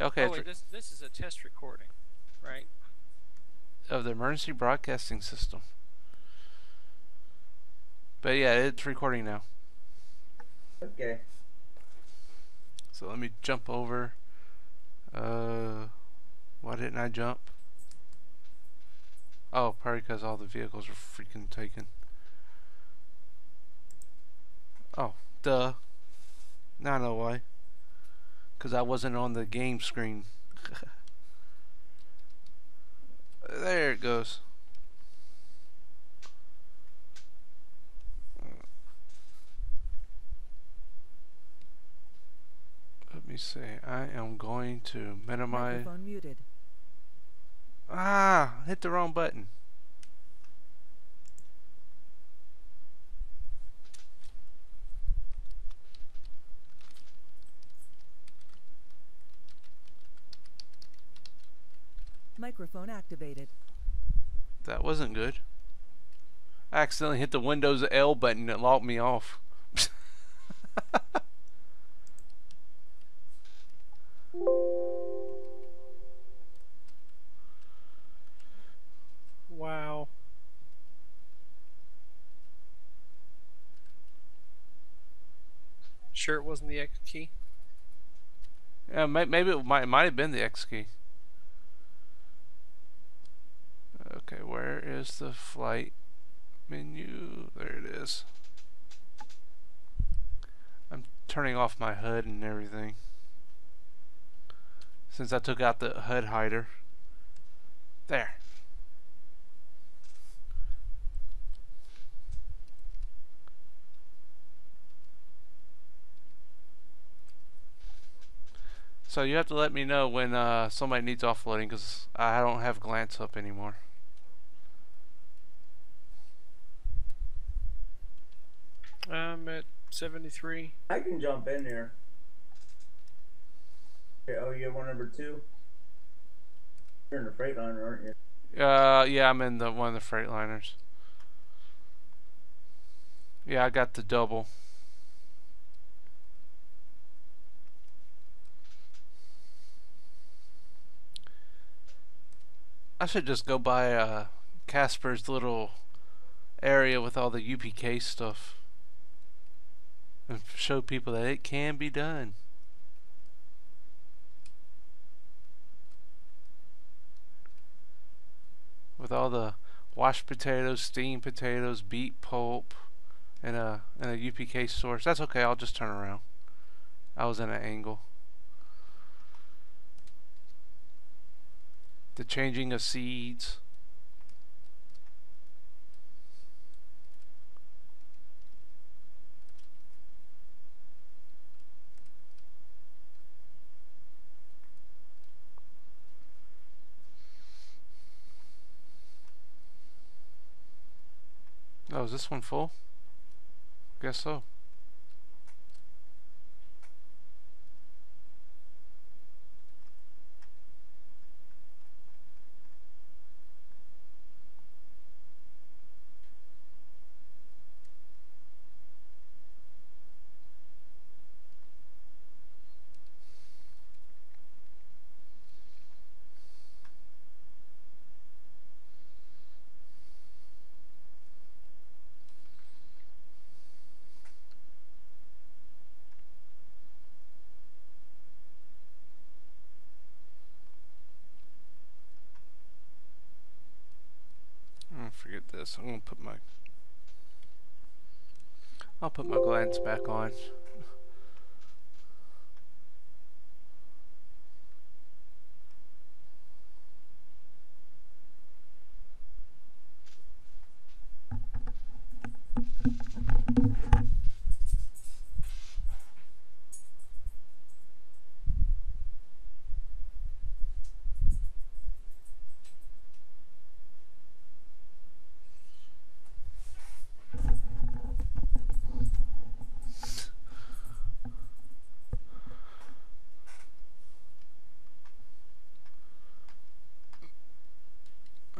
Okay, oh, wait, this this is a test recording, right? of the emergency broadcasting system. But yeah, it's recording now. Okay. So let me jump over. Uh, why didn't I jump? Oh, probably because all the vehicles are freaking taken. Oh, duh. Now I know why. Because I wasn't on the game screen. there it goes. Let me see. I am going to minimize. Ah, hit the wrong button. Microphone activated. That wasn't good. I accidentally hit the Windows L button that locked me off. Wow. Sure, it wasn't the X key. Yeah, maybe it might, it might have been the X key. Okay, where is the flight menu? There it is. I'm turning off my HUD and everything. Since I took out the HUD hider. There. So you have to let me know when uh, somebody needs offloading because I don't have glance up anymore. I'm at 73. I can jump in there. Okay, oh, you have one number two? You're in the Freightliner, aren't you? Uh, yeah, I'm in the one of the Freightliners. Yeah, I got the double. I should just go by uh, Casper's little area with all the UPK stuff and show people that it can be done. With all the washed potatoes, steamed potatoes, beet pulp, and a and a UPK source. That's okay. I'll just turn around. I was in an angle. The changing of seeds. Oh, is this one full? Guess so. Oh, forget this. I'm gonna put my I'll put my glance back on.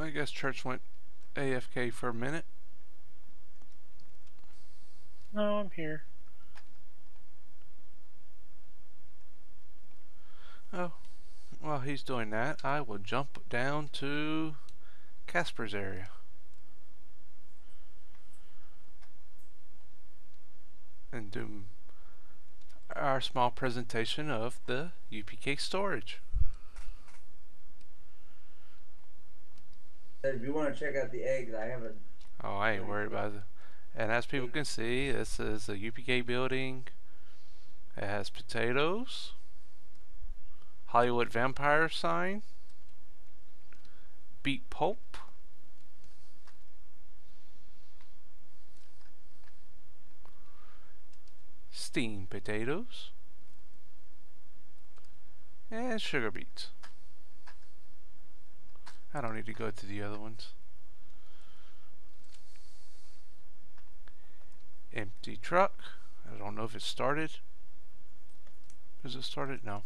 I guess church went AFK for a minute. No, I'm here. Oh. while he's doing that, I will jump down to Casper's area. And do our small presentation of the UPK storage. If you want to check out the eggs, I have a Oh, I ain't worried about it. And as people can see, this is a UPK building. It has potatoes, Hollywood vampire sign, beet pulp, steamed potatoes, and sugar beets. I don't need to go to the other ones. Empty truck. I don't know if it started. Is it started? No.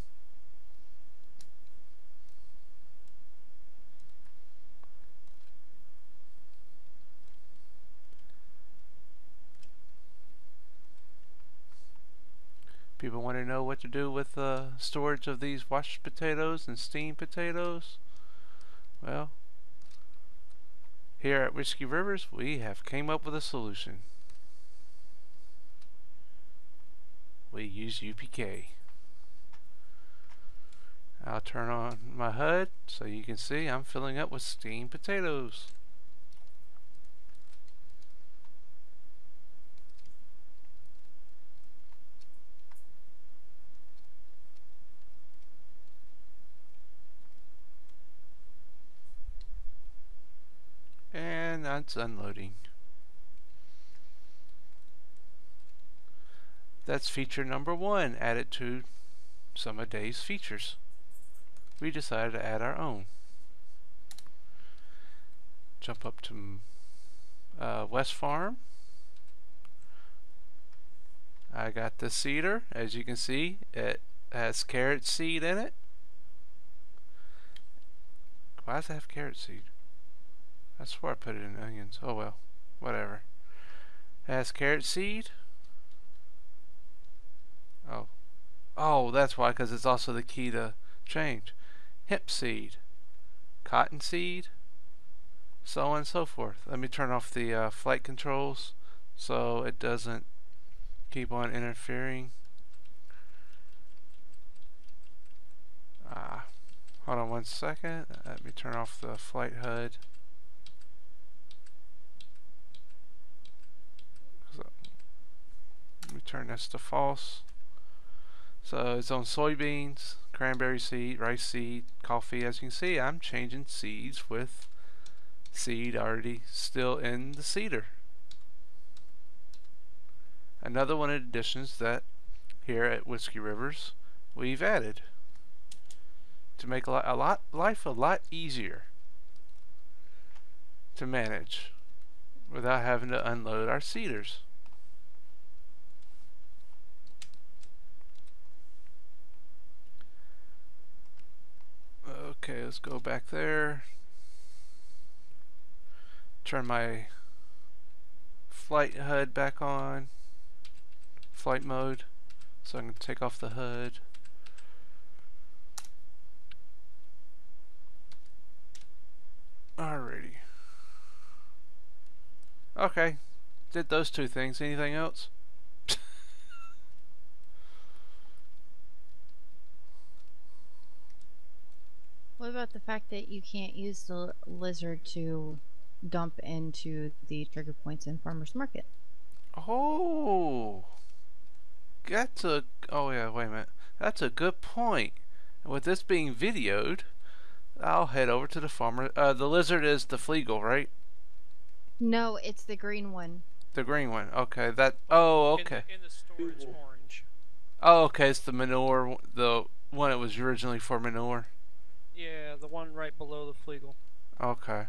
People want to know what to do with the uh, storage of these washed potatoes and steamed potatoes. Well, here at Whiskey Rivers, we have came up with a solution. We use UPK. I'll turn on my HUD so you can see I'm filling up with steamed potatoes. And that's unloading. That's feature number one added to some of Dave's features. We decided to add our own. Jump up to uh, West Farm. I got the seeder. As you can see, it has carrot seed in it. Why does it have carrot seed? I swear I put it in onions. Oh well, whatever. It has carrot seed. Oh. Oh, that's why, because it's also the key to change. Hemp seed, cotton seed, so on and so forth. Let me turn off the uh, flight controls so it doesn't keep on interfering. Ah, hold on one second. Let me turn off the flight HUD. So, let me turn this to false. So it's on soybeans, cranberry seed, rice seed, coffee. As you can see, I'm changing seeds with seed already still in the seeder. Another one of the additions that here at Whiskey Rivers we've added to make a lot, a lot life a lot easier to manage without having to unload our seeders. Okay, let's go back there. Turn my flight HUD back on. Flight mode. So I can take off the HUD. Alrighty. Okay. Did those two things. Anything else? What about the fact that you can't use the lizard to dump into the trigger points in farmers market? Oh, that's a. Oh yeah, wait a minute. That's a good point. With this being videoed, I'll head over to the farmer. Uh, the lizard is the Fliegl, right? No, it's the green one. The green one. Okay. That. Oh, In okay. the, in the store, it's orange. Oh, okay. It's the manure. The one it was originally for manure. One right below the Fliegl. Okay.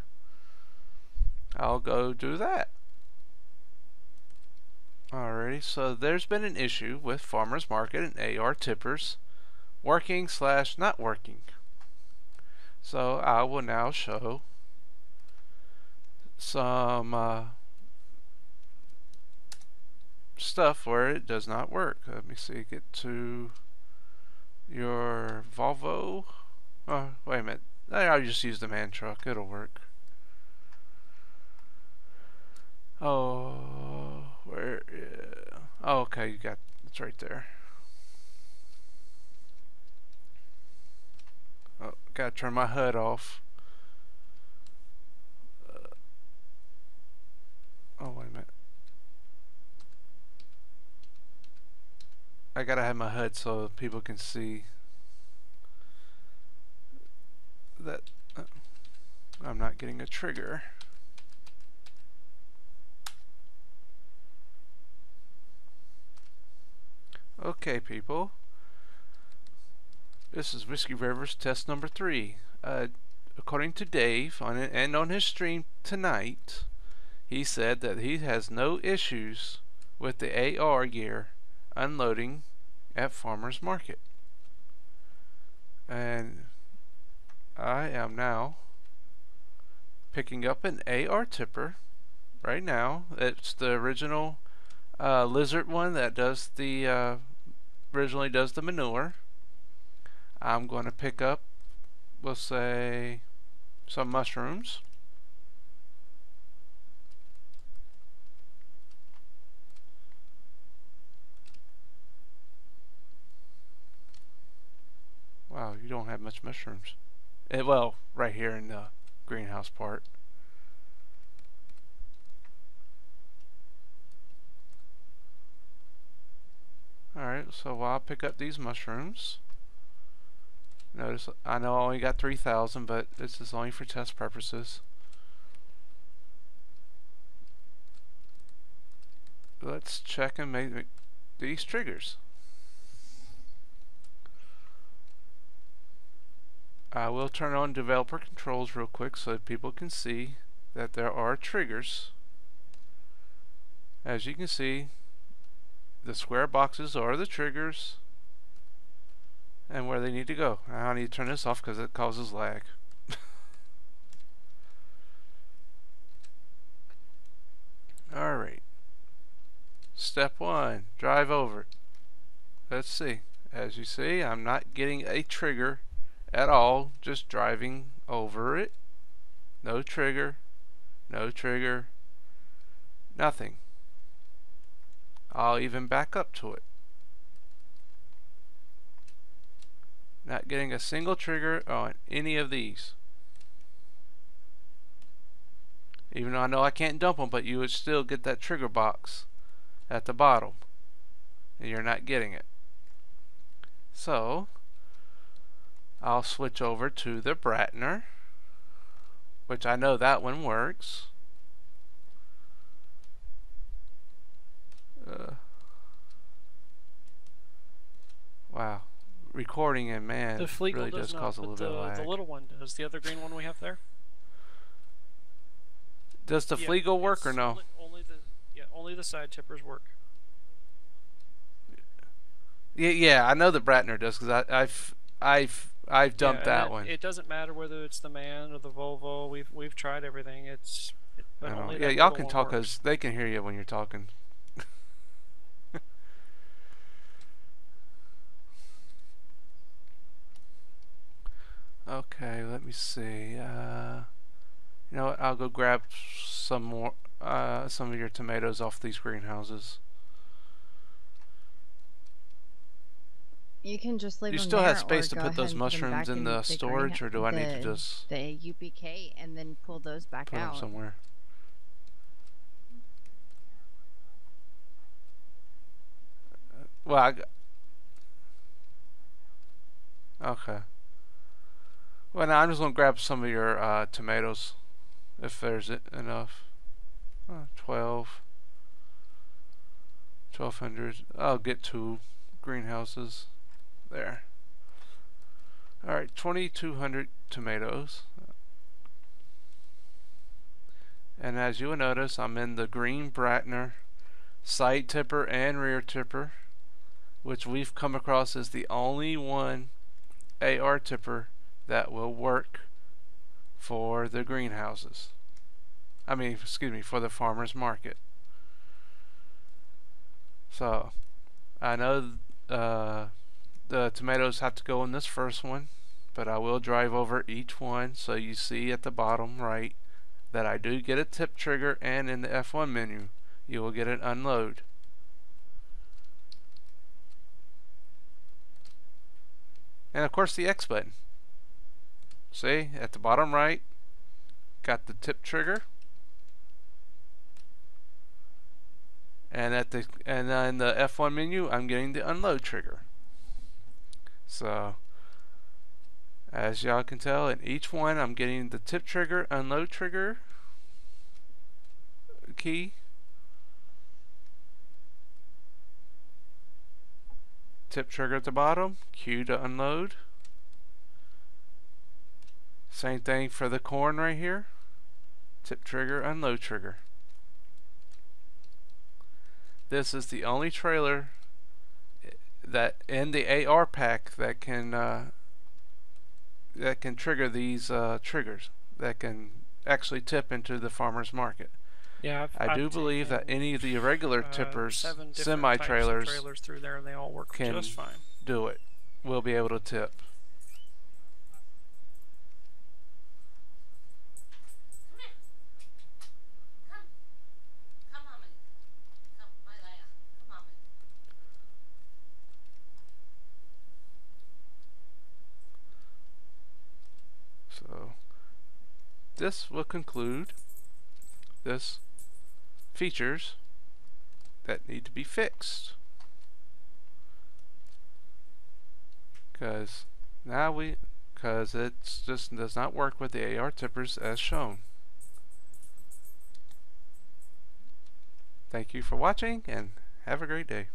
I'll go do that. Alrighty, so there's been an issue with Farmers Market and AR tippers working slash not working. So I will now show some uh, stuff where it does not work. Let me see, get to your Volvo. Oh, wait a there, I'll just use the man truck. It'll work. Oh, where? Yeah. Oh, okay, you got it's right there. Oh, gotta turn my HUD off. Uh, oh, wait a minute. I gotta have my HUD so people can see that uh, I'm not getting a trigger. Okay, people. This is Whiskey Rivers test number three. Uh, according to Dave, on it, and on his stream tonight, he said that he has no issues with the AR gear unloading at Farmer's Market. And I am now picking up an AR tipper right now. It's the original uh, lizard one that does the uh, originally does the manure. I'm going to pick up, we'll say, some mushrooms. Wow, you don't have much mushrooms. Eh, well, right here in the greenhouse part. Alright, so I'll pick up these mushrooms. Notice I know I only got 3,000, but this is only for test purposes. Let's check and make these triggers. I will turn on developer controls real quick so that people can see that there are triggers. As you can see, the square boxes are the triggers and where they need to go. I need to turn this off because it causes lag. Alright. Step one, drive over it. Let's see. As you see, I'm not getting a trigger at all, just driving over it. No trigger, no trigger, nothing. I'll even back up to it. Not getting a single trigger on any of these. Even though I know I can't dump them, but you would still get that trigger box at the bottom. And you're not getting it. So, I'll switch over to the Brantner, which I know that one works. Uh, wow. Recording and man The really does, does not, cause a little the, bit of lag. the little one does. The other green one we have there. Does the Yeah, Fliegl work or no? Only, only the yeah, only the side tippers work. Yeah, yeah, I know the Brantner does because I've I've I've dumped Yeah, that it, one. It doesn't matter whether it's the man or the Volvo. We've we've tried everything. It's it, but I know. Yeah, y'all can talk because they can hear you when you're talking. okay, let me see. Uh, you know what? I'll go grab some more, uh, some of your tomatoes off these greenhouses. You can just leave You them still have space to put those and put 'em mushrooms in the storage, or do I need to just the UPK and then pull those back put them out? somewhere? Well, I okay. Well, now I'm just gonna grab some of your uh, tomatoes, if there's enough. Uh, Twelve. Twelve hundred. I'll get two greenhouses. There. All right, twenty-two hundred tomatoes. And as you will notice, I'm in the green Brantner side tipper and rear tipper, which we've come across as the only one AR tipper that will work for the greenhouses. I mean, excuse me, for the farmer's market. So, I know uh, the tomatoes have to go in this first one, but I will drive over each one so you see at the bottom right that I do get a tip trigger and in the F1 menu you will get an unload. And of course the X button. See at the bottom right got the tip trigger and at the and in the F1 menu I'm getting the unload trigger. So as y'all can tell in each one I'm getting the tip trigger, unload trigger key tip trigger at the bottom, Q to unload. Same thing for the corn right here. Tip trigger, unload trigger. This is the only trailer that in the AR pack that can uh, that can trigger these uh, triggers that can actually tip into the farmer's market. Yeah, I've, I I've do believe that any of the irregular uh, tippers, seven semi trailers, trailers through there, and they all work can just fine. do it. We'll be able to tip. Come on, come, my lad. Come on. So this will conclude this features that need to be fixed. Because now we, because it just does not work with the AR tippers as shown. Thank you for watching and have a great day.